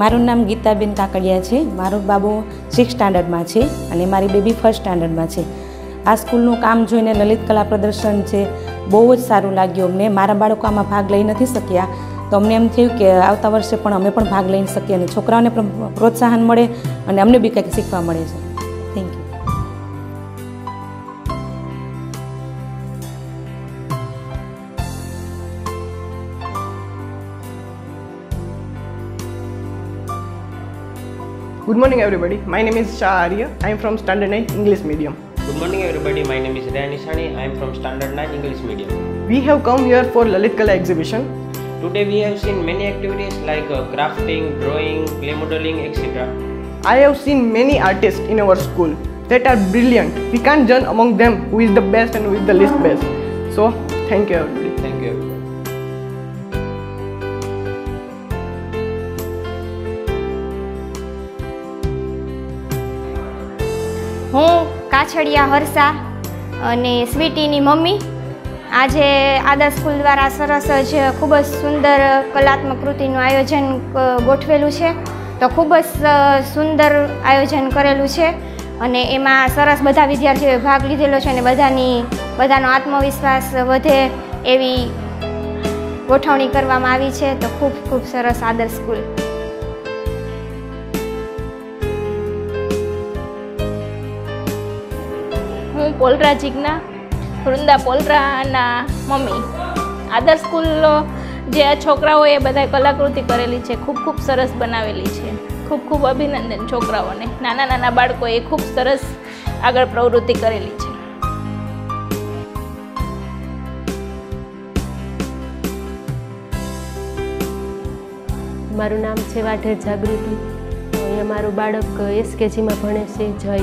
મારું નામ ગીતાબેન કાકડિયા છે. મારો બાબો સિક્સ સ્ટાન્ડર્ડમાં છે અને મારી બેબી ફર્સ્ટ સ્ટાન્ડર્ડમાં છે. આ સ્કૂલનું કામ જોઈને લલિત કલા પ્રદર્શન છે. બહુ જ સારું લાગ્યું અમને. મારા બાળકો આમાં ભાગ લઈ નથી શક્યા. તો અમને એમ થયું કે આવતા વર્ષે પણ અમે પણ ભાગ લઈ શકીએ અને છોકરાઓને પણ પ્રોત્સાહન મળે અને અમને બી કંઈક શીખવા મળે છે. Good morning, everybody. My name is Shah Arya. I am from Standard 9 English Medium. Good morning everybody, my name is Ryan Isani. I am from Standard 9 English Medium. We have come here for Lalit Kala exhibition. Today we have seen many activities like uh, crafting, drawing, clay modeling, etc. I have seen many artists in our school that are brilliant. We can't judge among them who is the best and who is the least best. So, thank you. Thank you everybody. હું, કાછડિયા હર્ષા અને સ્વીટીની mummy. આજે આદા school દ્વારા સરસ જ ખૂબ જ સુંદર કલાત્મક કૃતિનું આયોજન ગોઠવેલું છે. તો ખૂબ જ સુંદર આયોજન કરેલું છે અને એમાં સરસ બધા વિદ્યાર્થીઓએ ભાગ લીધેલો છે અને બધાની, બધાનો આત્મવિશ્વાસ વધે એવી ગોઠવણી કરવામાં આવી છે. તો ખૂબ ખૂબ સરસ આદર્શ સ્કૂલ. હું પોલરા જીજ્ઞા વૃંદા પોલરાના મમ્મી. આદર સ્કૂલ જે આ છોકરાઓએ બધા કલાકૃતિ કરેલી છે, ખૂબ ખૂબ સરસ બનાવેલી છે. ખૂબ ખૂબ અભિનંદન છોકરાઓને. નાના નાના બાળકોએ ખૂબ સરસ આગળ પ્રવૃત્તિ કરેલી છે. મારું નામ છે વાઢેર જાગૃતિ. અહીંયા મારું બાળક એસકેજીમાં ભણે છે, જય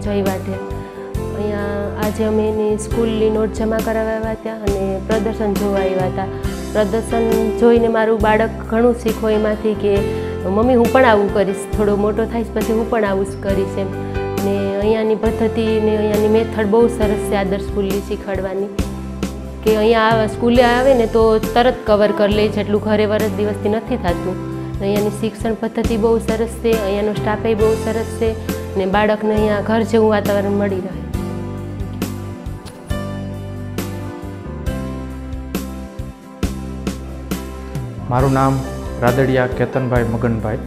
જય વાઢેર અહીંયા આજે અમે એની સ્કૂલની નોટ જમા કરાવવા આવ્યા હતા અને પ્રદર્શન જોવા આવ્યા હતા. પ્રદર્શન જોઈને મારું બાળક ઘણું શીખો એમાંથી કે, મમ્મી, હું પણ આવું કરીશ. થોડો મોટો થઈશ પછી હું પણ આવું જ કરીશ એમ. ને અહીંયાની પદ્ધતિ ને અહીંયાની મેથડ બહુ સરસ છે આદર્શ સ્કૂલની શીખવાડવાની. કે અહીંયા સ્કૂલે આવે ને તો તરત કવર કરી લે જેટલું ઘરે વરસ દિવસથી નથી થતું. અહીંયાની શિક્ષણ પદ્ધતિ બહુ સરસ છે, અહીંયાનો સ્ટાફે બહુ સરસ છે ને બાળકને અહીંયા ઘર જેવું વાતાવરણ મળી રહે. મારું નામ રાદડિયા કેતનભાઈ મગનભાઈ.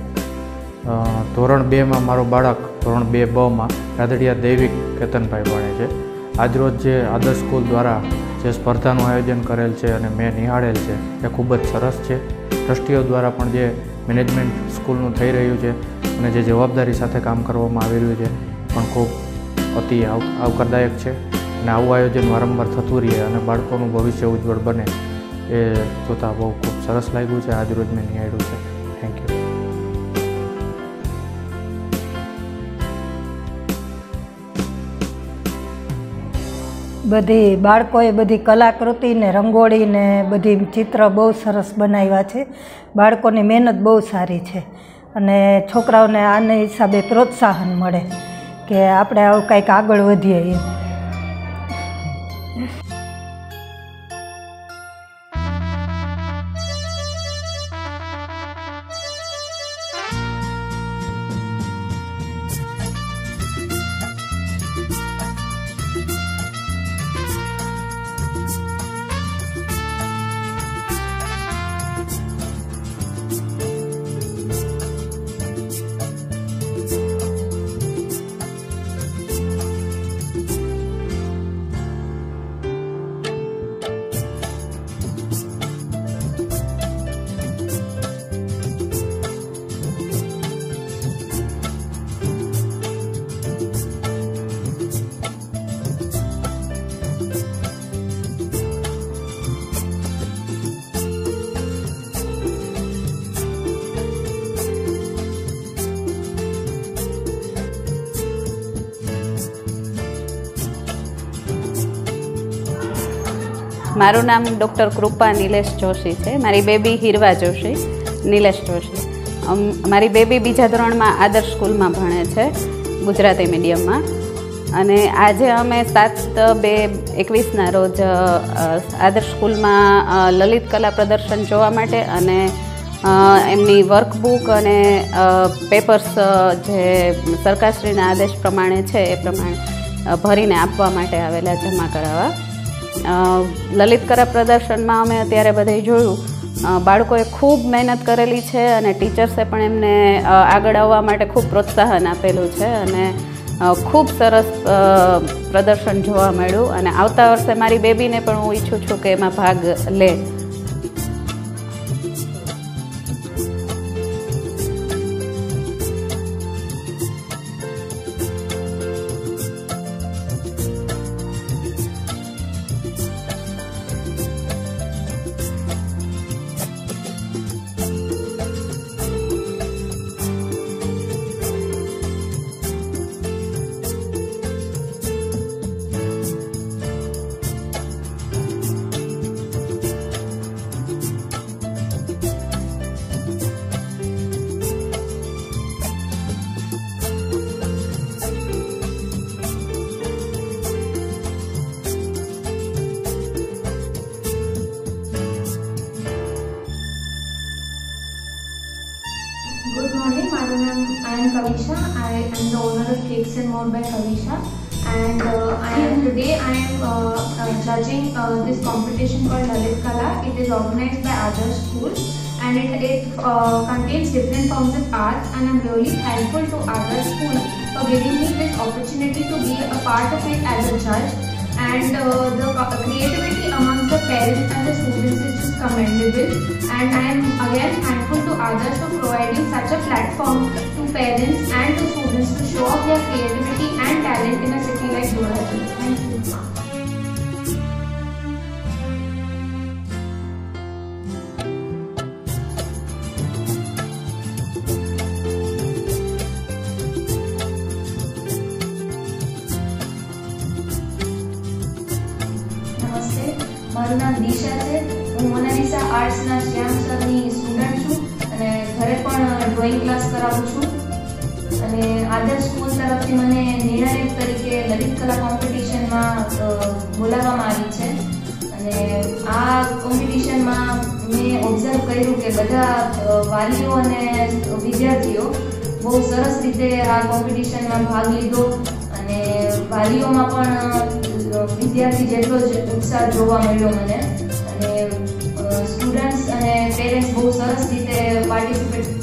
ધોરણ બેમાં મારો બાળક ધોરણ બે બમાં રાદડિયા દૈવિક કેતનભાઈ ભણે છે. આજરોજ જે આદર્શ સ્કૂલ દ્વારા જે સ્પર્ધાનું આયોજન કરેલ છે અને મેં નિહાળેલ છે, એ ખૂબ જ સરસ છે. ટ્રસ્ટીઓ દ્વારા પણ જે મેનેજમેન્ટ સ્કૂલનું થઈ રહ્યું છે અને જે જવાબદારી સાથે કામ કરવામાં આવી રહ્યું છે, પણ ખૂબ અતિ આવ, આવકારદાયક છે. અને આવું આયોજન વારંવાર થતું રહે અને બાળકોનું ભવિષ્ય ઉજ્જવળ બને. એ જોતાં બહુ ખૂબ સરસ લાગ્યું છે. આજ રોજ મેં નિહાળ્યું છે. થેન્ક યુ બધી બાળકોએ બધી કલાકૃતિ ને રંગોળી ને બધી ચિત્ર બહુ સરસ બનાવ્યા છે. બાળકોની મહેનત બહુ સારી છે અને છોકરાઓને આને હિસાબે પ્રોત્સાહન મળે કે આપણે આવું કંઈક આગળ વધીએ એમ. મારું નામ ડૉક્ટર કૃપા નિલેશ જોશી છે. મારી બેબી હિરવા જોશી, નિલેશ જોશી. મારી બેબી બીજા ધોરણમાં આદર્શ સ્કૂલમાં ભણે છે, ગુજરાતી મીડિયમમાં. અને આજે અમે સાત બે એકવીસના રોજ આદર્શ સ્કૂલમાં લલિત કલા પ્રદર્શન જોવા માટે અને એમની વર્કબુક અને પેપર્સ જે સરકારશ્રીના આદેશ પ્રમાણે છે એ પ્રમાણે ભરીને આપવા માટે આવેલા જમા કરાવવા. લલિત કરા પ્રદર્શનમાં અમે અત્યારે બધે જોયું. બાળકોએ ખૂબ મહેનત કરેલી છે અને ટીચર્સે પણ એમને આગળ આવવા માટે ખૂબ પ્રોત્સાહન આપેલું છે અને ખૂબ સરસ પ્રદર્શન જોવા મળ્યું. અને આવતા વર્ષે મારી બેબીને પણ હું ઈચ્છું છું કે એમાં ભાગ લે. And by Kavisha. And uh, I am today I am uh, uh, judging uh, this competition called Lalit Kala. It is organized by Adarsh School and it, it uh, contains different forms of arts and I'm really thankful to Adarsh School for giving me this opportunity to be a part of it as a judge. And uh, the creativity amongst the parents and the students is just commendable. And I am again thankful to others for providing such a platform to parents and students to show off their creativity and talent in a city like Guwahati. Thank you. મારું નામ દિશા છે હું મોનાલિસા આર્ટ્સના શ્યામ સરની student છું અને ઘરે પણ drawing class કરાવું છું તરફથી મને નિર્ણાયક તરીકે લલિત કલા કોમ્પિટિશનમાં બોલાવવામાં આવી છે. અને આ કોમ્પિટિશનમાં મેં ઓબ્ઝર્વ કર્યું કે બધા વાલીઓ અને વિદ્યાર્થીઓ બહુ સરસ રીતે આ કોમ્પિટિશનમાં ભાગ લીધો. અને વાલીઓમાં પણ વિદ્યાર્થી જેટલો જ ઉત્સાહ જોવા મળ્યો મને. અને સ્ટુડન્ટ્સ અને પેરેન્ટ્સ બહુ સરસ રીતે પાર્ટિસિપેટ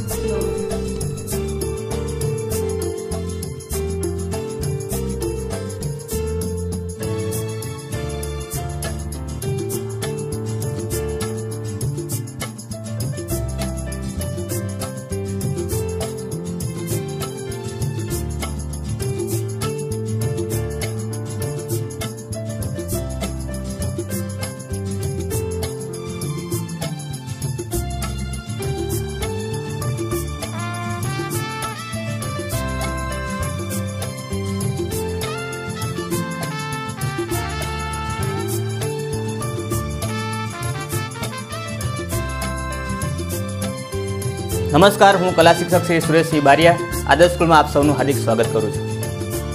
નમસ્કાર, હું કલા શિક્ષક શ્રી સુરેશસિંહ બારિયા. આદર્શ સ્કૂલમાં આપ સૌનું હાર્દિક સ્વાગત કરું છું.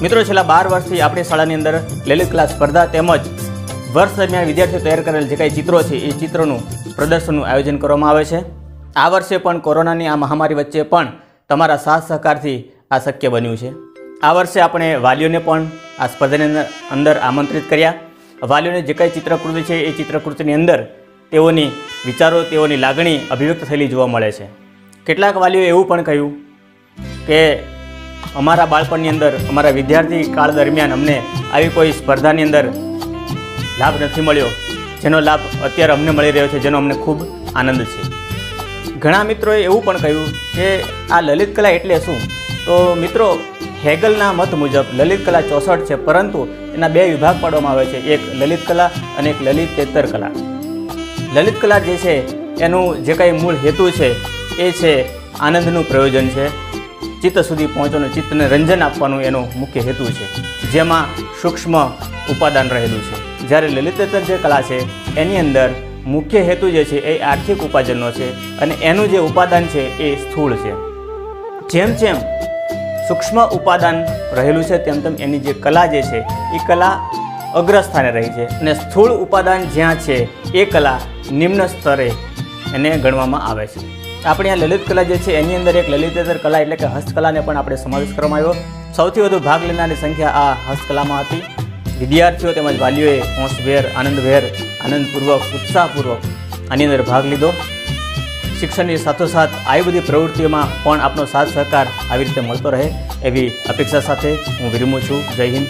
મિત્રો, છેલ્લા બાર વર્ષથી આપણી શાળાની અંદર લલિત કલા સ્પર્ધા તેમજ વર્ષ દરમિયાન વિદ્યાર્થીઓ તૈયાર કરેલ જે કાંઈ ચિત્રો છે, એ ચિત્રોનું પ્રદર્શનનું આયોજન કરવામાં આવે છે. આ વર્ષે પણ કોરોનાની આ મહામારી વચ્ચે પણ તમારા સાથ સહકારથી આ શક્ય બન્યું છે. આ વર્ષે આપણે વાલીઓને પણ આ સ્પર્ધાની અંદર આમંત્રિત કર્યા. વાલીઓને જે કાંઈ ચિત્રકૃતિ છે, એ ચિત્રકૃતિની અંદર તેઓની વિચારો, તેઓની લાગણી અભિવ્યક્ત થયેલી જોવા મળે છે. કેટલાક વાલીઓએ એવું પણ કહ્યું કે અમારા બાળપણની અંદર, અમારા વિદ્યાર્થી કાળ દરમિયાન અમને આવી કોઈ સ્પર્ધાની અંદર લાભ નથી મળ્યો, જેનો લાભ અત્યારે અમને મળી રહ્યો છે, જેનો અમને ખૂબ આનંદ છે. ઘણા મિત્રોએ એવું પણ કહ્યું કે આ લલિત કલા એટલે શું? તો મિત્રો, હેગલના મત મુજબ લલિત કલા ચોસઠ છે, પરંતુ એના બે વિભાગ પાડવામાં આવે છે, એક લલિત કલા અને એક લલિત તેતર કલા. લલિત કલા જે છે, એનું જે કાંઈ મૂળ હેતુ છે એ છે આનંદનું પ્રયોજન છે. ચિત્ત સુધી પહોંચવાનું ચિત્તને રંજન આપવાનું એનો મુખ્ય હેતુ છે. જેમાં સૂક્ષ્મ ઉપાદાન રહેલું છે. જ્યારે લલિતેતર જે કલા છે, એની અંદર મુખ્ય હેતુ જે છે એ આર્થિક ઉપાર્જનનો છે અને એનું જે ઉપાદાન છે એ સ્થૂળ છે. જેમ જેમ સૂક્ષ્મ ઉપાદાન રહેલું છે, તેમ તેમ એની જે કલા જે છે, એ કલા અગ્રસ્થાને રહી છે અને સ્થૂળ ઉપાદાન જ્યાં છે, એ કલા નિમ્ન સ્તરે એને ગણવામાં આવે છે. આપણી આ લલિત કલા જે છે, એની અંદર એક લલિતેતર કલા એટલે કે હસ્તકલાને પણ આપણે સમાવેશ કરવામાં આવ્યો. સૌથી વધુ ભાગ લેનારની સંખ્યા આ હસ્તકલામાં હતી. વિદ્યાર્થીઓ તેમજ વાલીઓએ હોંશભેર, આનંદભેર, આનંદપૂર્વક, ઉત્સાહપૂર્વક આની અંદર ભાગ લીધો. શિક્ષણની સાથોસાથ આવી બધી પ્રવૃત્તિઓમાં પણ આપનો સાથ સહકાર આવી રીતે મળતો રહે એવી અપેક્ષા સાથે હું વિરમું છું. જય હિન્દ